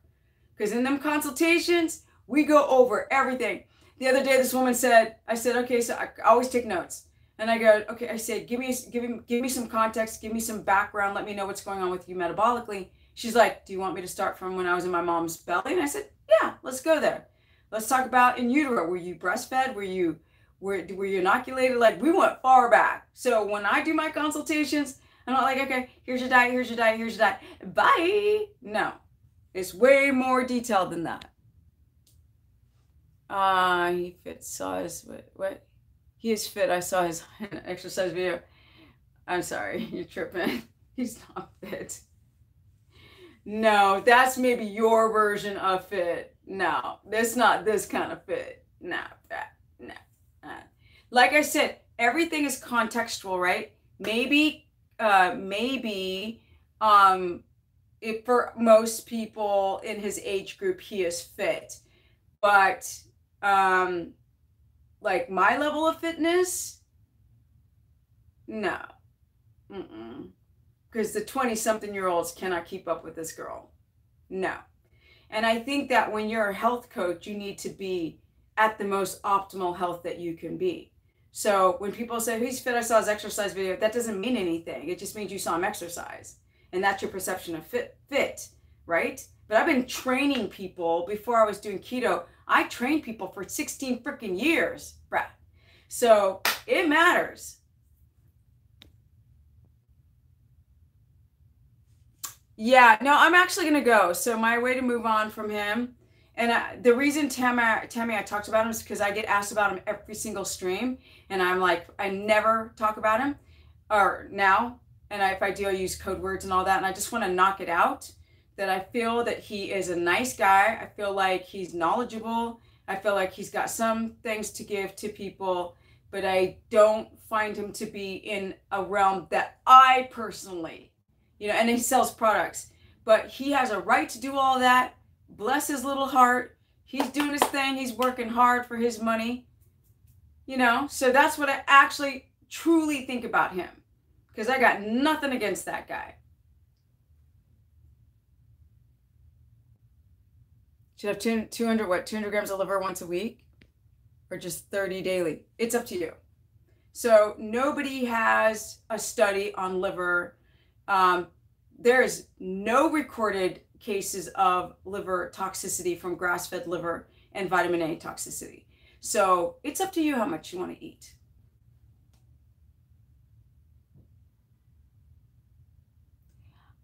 Because in them consultations, we go over everything. The other day, this woman said, I said, okay, so I always take notes. And I go, okay, I said, give me, give me, give me some context, give me some background, let me know what's going on with you metabolically. She's like, do you want me to start from when I was in my mom's belly? And I said, yeah, let's go there. Let's talk about in utero. Were you breastfed? Were you, were, were you inoculated? Like we went far back. So when I do my consultations, I'm not like, okay, here's your diet, here's your diet, here's your diet. Bye. No, it's way more detailed than that. Uh, he fits size. What? What? He is fit. I saw his exercise video. I'm sorry, you're tripping. He's not fit. No, that's maybe your version of fit. No, that's not this kind of fit. No, that. Like I said, everything is contextual, right? Maybe, uh, maybe, um, if for most people in his age group, he is fit, but um, like my level of fitness, no. Because the 20 something year olds cannot keep up with this girl. No. And I think that when you're a health coach, you need to be at the most optimal health that you can be. So when people say, he's fit, I saw his exercise video, that doesn't mean anything. It just means you saw him exercise. And that's your perception of fit, fit, right? But I've been training people before I was doing keto. I trained people for 16 freaking years, Brad. So it matters. Yeah, no, I'm actually gonna go. So my way to move on from him, and I, the reason Tammy, Tammy, I talked about him is because I get asked about him every single stream, and I'm like, I never talk about him, or now, and I, if I do, I use code words and all that, and I just want to knock it out that I feel that he is a nice guy. I feel like he's knowledgeable. I feel like he's got some things to give to people, but I don't find him to be in a realm that I personally, you know, and he sells products, but he has a right to do all that. Bless his little heart. He's doing his thing. He's working hard for his money, you know, so that's what I actually truly think about him because I got nothing against that guy. Should have 200, what, 200 grams of liver once a week? Or just 30 daily? It's up to you. So nobody has a study on liver. Um, there is no recorded cases of liver toxicity from grass-fed liver and vitamin A toxicity. So it's up to you how much you want to eat.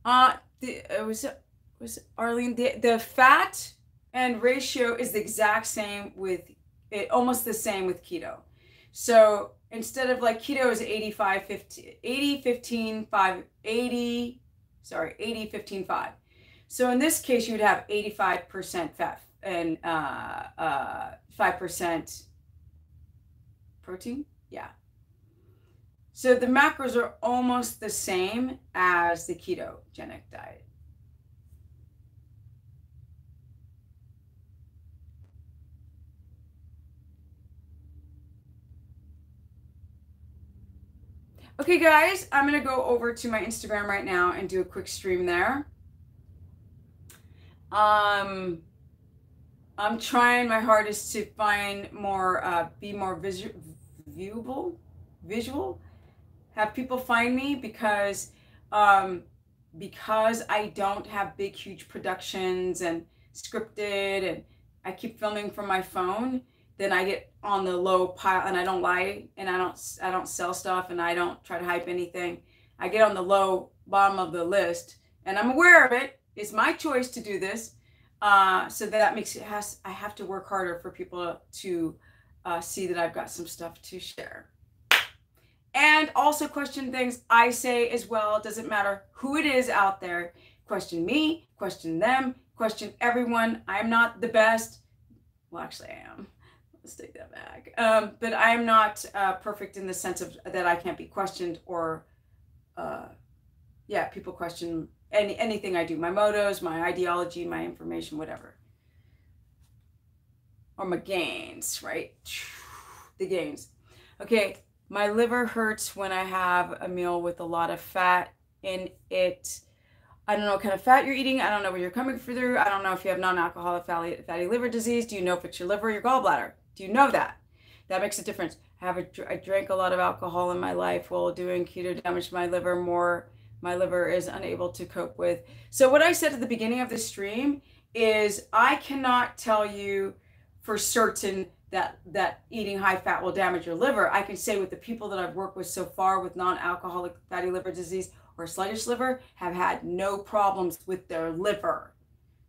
Uh, the, it was was Arlene the the fat and ratio is the exact same with it, almost the same with keto. So instead of like keto is 85 15 80 15 5 80 sorry 80 15 5 so in this case you would have 85% fat and uh, uh, 5% protein? Yeah. So the macros are almost the same as the ketogenic diet. Okay, guys, I'm going to go over to my Instagram right now and do a quick stream there. Um, I'm trying my hardest to find more, uh, be more visual, viewable, visual, have people find me because, um, because I don't have big, huge productions and scripted and I keep filming from my phone then I get on the low pile and I don't lie and I don't I don't sell stuff and I don't try to hype anything. I get on the low bottom of the list and I'm aware of it. It's my choice to do this. Uh, so that makes it has I have to work harder for people to uh, see that I've got some stuff to share. And also question things I say as well. It doesn't matter who it is out there. Question me, question them, question everyone. I'm not the best. Well, actually, I am let's take that back. Um, but I'm not uh, perfect in the sense of that I can't be questioned or, uh, yeah, people question any anything I do, my motos, my ideology, my information, whatever, or my gains, right? The gains. Okay, my liver hurts when I have a meal with a lot of fat in it. I don't know what kind of fat you're eating. I don't know where you're coming through. I don't know if you have non-alcoholic fatty, fatty liver disease. Do you know if it's your liver or your gallbladder? Do you know that? That makes a difference. I have a, I drank a lot of alcohol in my life while doing keto damaged my liver more. My liver is unable to cope with. So what I said at the beginning of the stream is I cannot tell you for certain that that eating high fat will damage your liver. I can say with the people that I've worked with so far with non-alcoholic fatty liver disease or sluggish liver have had no problems with their liver.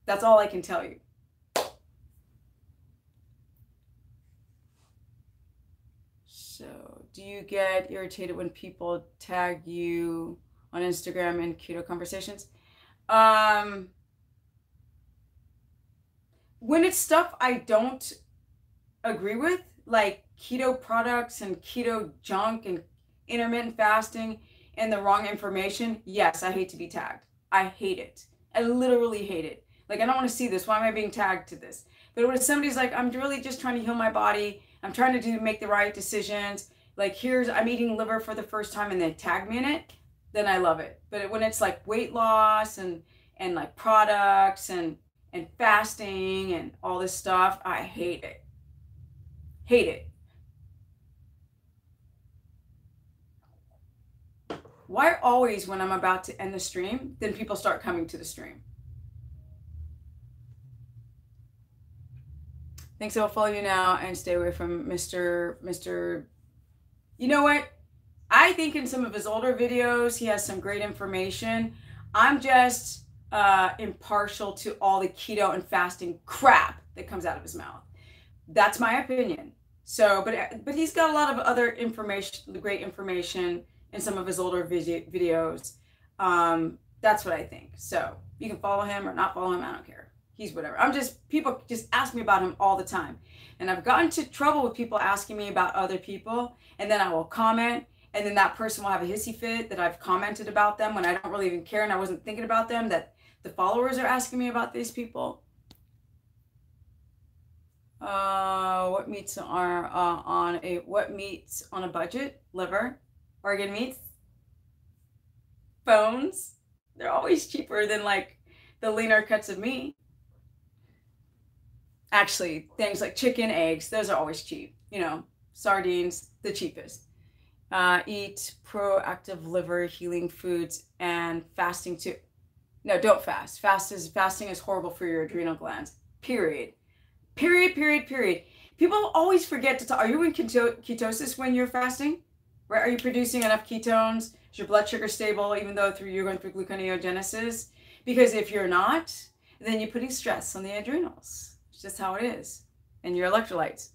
That's all I can tell you. So, do you get irritated when people tag you on Instagram and keto conversations? Um, when it's stuff I don't agree with, like keto products and keto junk and intermittent fasting and the wrong information, yes, I hate to be tagged. I hate it. I literally hate it. Like, I don't want to see this. Why am I being tagged to this? But when somebody's like, I'm really just trying to heal my body I'm trying to do make the right decisions. Like here's I'm eating liver for the first time and they tag me in it, then I love it. But when it's like weight loss and and like products and and fasting and all this stuff, I hate it. Hate it. Why always when I'm about to end the stream, then people start coming to the stream? Thanks. I'll follow you now and stay away from Mr. Mr. You know what? I think in some of his older videos, he has some great information. I'm just uh, impartial to all the keto and fasting crap that comes out of his mouth. That's my opinion. So, but but he's got a lot of other information, great information in some of his older videos. Um, that's what I think. So you can follow him or not follow him. I don't care he's whatever. I'm just people just ask me about him all the time. And I've gotten to trouble with people asking me about other people and then I will comment and then that person will have a hissy fit that I've commented about them when I don't really even care and I wasn't thinking about them that the followers are asking me about these people. Uh, what meats are uh, on a what meats on a budget? Liver, organ meats, bones. They're always cheaper than like the leaner cuts of meat actually things like chicken, eggs, those are always cheap. You know, sardines, the cheapest. Uh, eat proactive liver healing foods and fasting too. No, don't fast. Fast is fasting is horrible for your adrenal glands. Period. Period. Period. Period. People always forget to talk. Are you in keto- ketosis when you're fasting? Right? Are you producing enough ketones? Is your blood sugar stable even though through you're going through gluconeogenesis? Because if you're not, then you're putting stress on the adrenals. It's just how it is. And your electrolytes.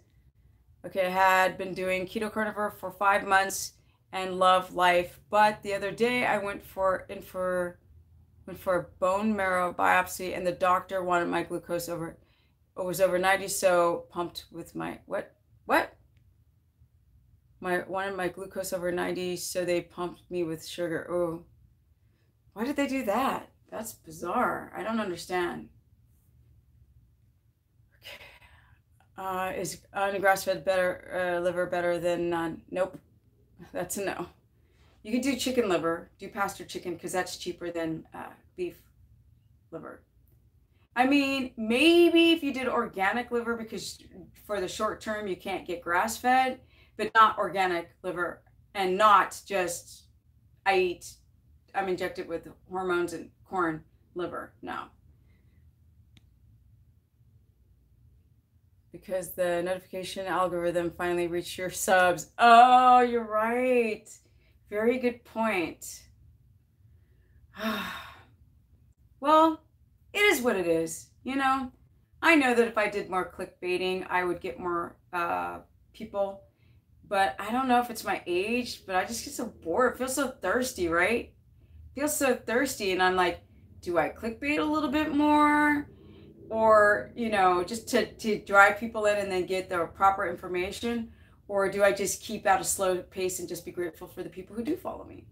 Okay, I had been doing keto carnivore for five months and love life, but the other day I went for in for went for a bone marrow biopsy, and the doctor wanted my glucose over it was over 90, so pumped with my what what my wanted my glucose over 90, so they pumped me with sugar. Oh, why did they do that? That's bizarre. I don't understand. Uh, is grass-fed better uh, liver better than none? Nope, that's a no. You can do chicken liver, do pasture chicken because that's cheaper than uh, beef liver. I mean, maybe if you did organic liver because for the short term you can't get grass-fed, but not organic liver and not just I eat, I'm injected with hormones and corn liver. No. Because the notification algorithm finally reached your subs. Oh, you're right. Very good point. well, it is what it is. You know, I know that if I did more clickbaiting, I would get more uh, people. But I don't know if it's my age, but I just get so bored. It feels so thirsty, right? It feels so thirsty. And I'm like, do I clickbait a little bit more? Or you know just to, to drive people in and then get the proper information? Or do i just keep at a slow pace and just be grateful for the people who do follow me?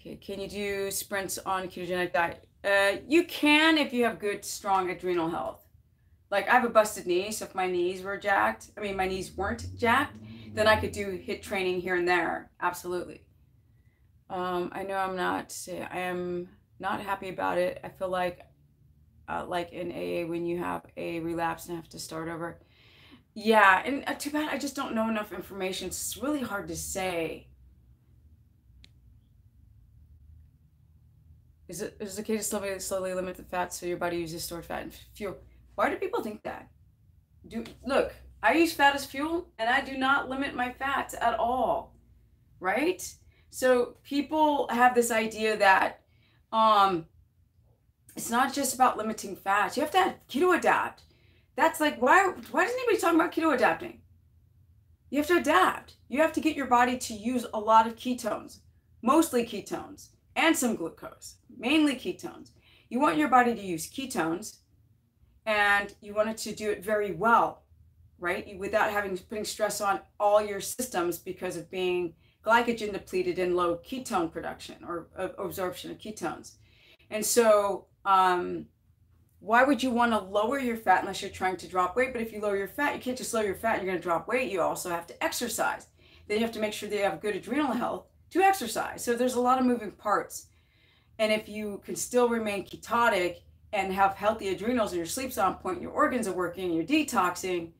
Okay can you do sprints on ketogenic diet? Uh, you can if you have good strong adrenal health. Like i have a busted knee so if my knees were jacked i mean my knees weren't jacked then i could do hit training here and there absolutely. Um, i know i'm not i am not happy about it. I feel like, uh, like in AA, when you have a relapse and have to start over. Yeah, and uh, too bad I just don't know enough information. It's really hard to say. Is it is it okay to slowly slowly limit the fat so your body uses stored fat and fuel? Why do people think that? Do look, I use fat as fuel and I do not limit my fats at all. Right? So people have this idea that um, it's not just about limiting fats. You have to keto adapt. That's like why why doesn't anybody talk about keto adapting? You have to adapt. You have to get your body to use a lot of ketones, mostly ketones, and some glucose, mainly ketones. You want your body to use ketones and you want it to do it very well, right? Without having putting stress on all your systems because of being glycogen depleted and low ketone production or absorption of ketones. And so, um, why would you want to lower your fat unless you're trying to drop weight? But if you lower your fat, you can't just lower your fat, you're going to drop weight. You also have to exercise. Then you have to make sure that you have good adrenal health to exercise. So there's a lot of moving parts. And if you can still remain ketotic and have healthy adrenals and your sleep's on point, your organs are working, you're detoxing,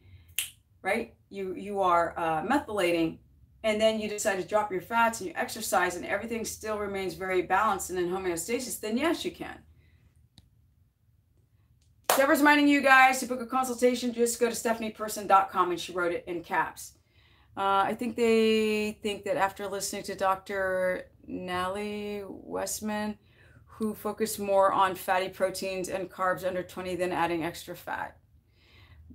right? You you are uh, methylating and then you decide to drop your fats and you exercise and everything still remains very balanced and in homeostasis, then yes, you can. Deborah's reminding you guys to book a consultation, just go to stephanieperson.com and she wrote it in caps. Uh, I think they think that after listening to Dr. Nally Westman, who focused more on fatty proteins and carbs under 20 than adding extra fat.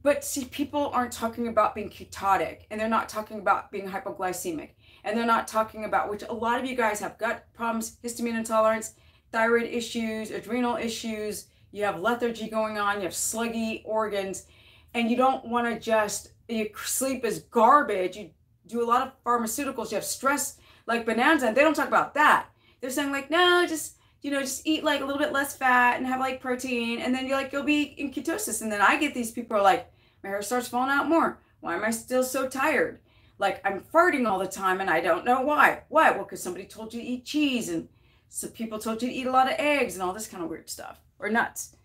But see, people aren't talking about being ketotic and they're not talking about being hypoglycemic and they're not talking about, which a lot of you guys have gut problems, histamine intolerance, thyroid issues, adrenal issues, you have lethargy going on, you have sluggy organs, and you don't want to just, your sleep is garbage. You do a lot of pharmaceuticals, you have stress like Bonanza, and they don't talk about that. They're saying, like, no, just you know, just eat like a little bit less fat and have like protein, and then you're like, you'll be in ketosis. And then I get these people are like, my hair starts falling out more. Why am I still so tired? Like I'm farting all the time and I don't know why. Why? Well, because somebody told you to eat cheese and some people told you to eat a lot of eggs and all this kind of weird stuff or nuts.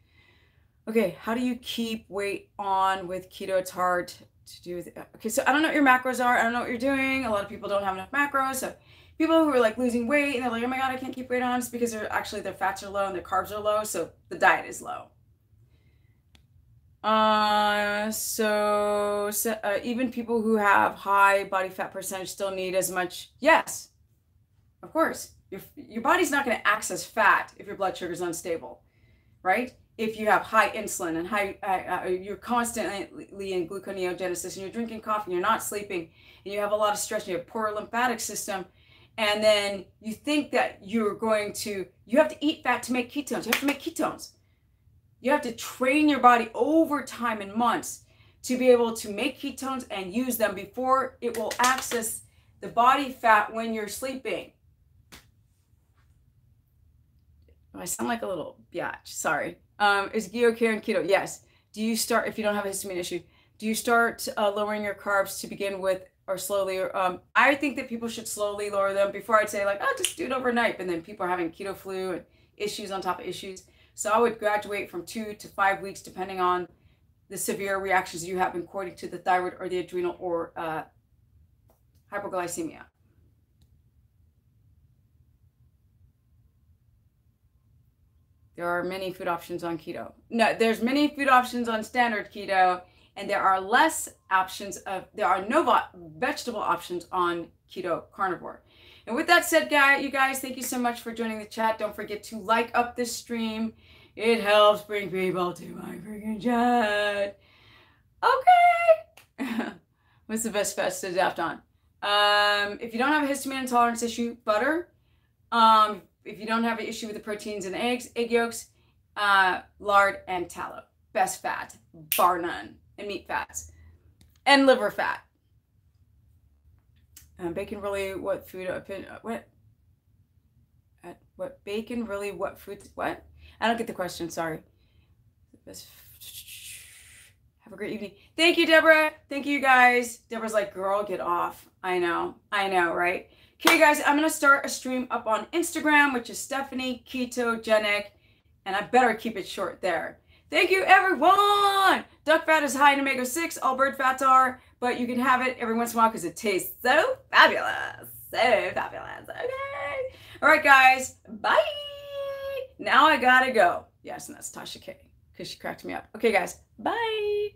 Okay, how do you keep weight on with keto? It's hard. to do with uh, okay so i don't know what your macros are i don't know what you're doing a lot of people don't have enough macros so people who are like losing weight and they're like oh my god i can't keep weight on it's because they're actually their fats are low and their carbs are low so the diet is low. Uh so, so uh, even people who have high body fat percentage still need as much yes of course. Your, your body's not going to access fat if your blood sugar is unstable right? If you have high insulin and high, uh, uh, you're constantly in gluconeogenesis and you're drinking coffee, and you're not sleeping, and you have a lot of stress, and you have poor lymphatic system, and then you think that you're going to, you have to eat fat to make ketones. You have to make ketones. You have to train your body over time and months to be able to make ketones and use them before it will access the body fat when you're sleeping. I sound like a little biatch. Sorry. Um, is Gio Karen keto? Yes. Do you start if you don't have a histamine issue? Do you start uh, lowering your carbs to begin with, or slowly? Um, I think that people should slowly lower them before I'd say like, oh, just do it overnight. And then people are having keto flu and issues on top of issues. So I would graduate from two to five weeks, depending on the severe reactions you have according to the thyroid or the adrenal or uh, hypoglycemia. There are many food options on keto. No, there's many food options on standard keto, and there are less options of there are no vegetable options on keto carnivore. And with that said, guy, you guys, thank you so much for joining the chat. Don't forget to like up this stream. It helps bring people to my freaking chat. Okay. What's the best fast to adapt on? Um, if you don't have a histamine intolerance issue, butter. Um, if you don't have an issue with the proteins in eggs, egg yolks, uh, lard, and tallow. Best fat, bar none, and meat fats, and liver fat. Um, bacon really what food uh, what? At what bacon really what food what? I don't get the question sorry. Have a great evening. Thank you Deborah. Thank you guys. Deborah's like girl get off. I know. I know right? Okay, guys, I'm to start a stream up on Instagram, which is Stephanie Ketogenic, and I better keep it short there. Thank you, everyone! Duck fat is high in omega-6, all bird fats are, but you can have it every once in a while because it tastes so fabulous. So fabulous. Okay. All right, guys. Bye. Now I gotta go. Yes, and that's Tasha K because she cracked me up. Okay, guys. Bye.